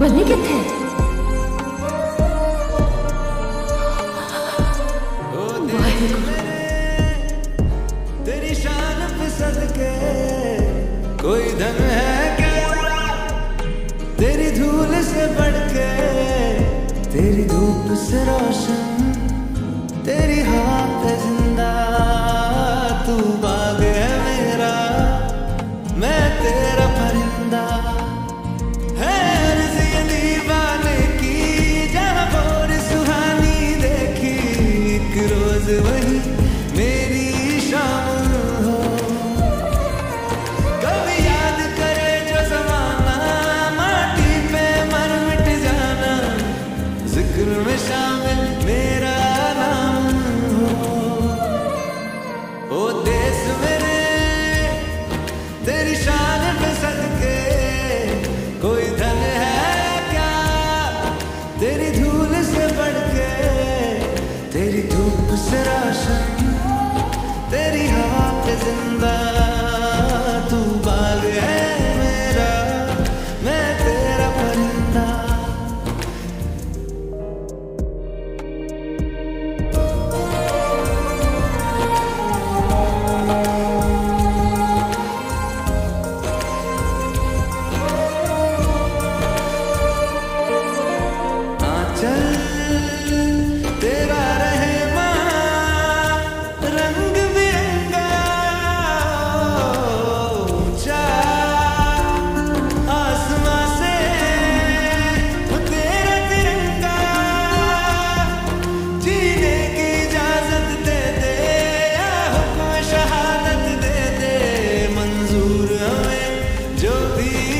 बने कितने तेरी शान पे सदके कोई धन है क्या तेरी धूल से बढ़ के तेरी धूप से रोशन। the way serás believe.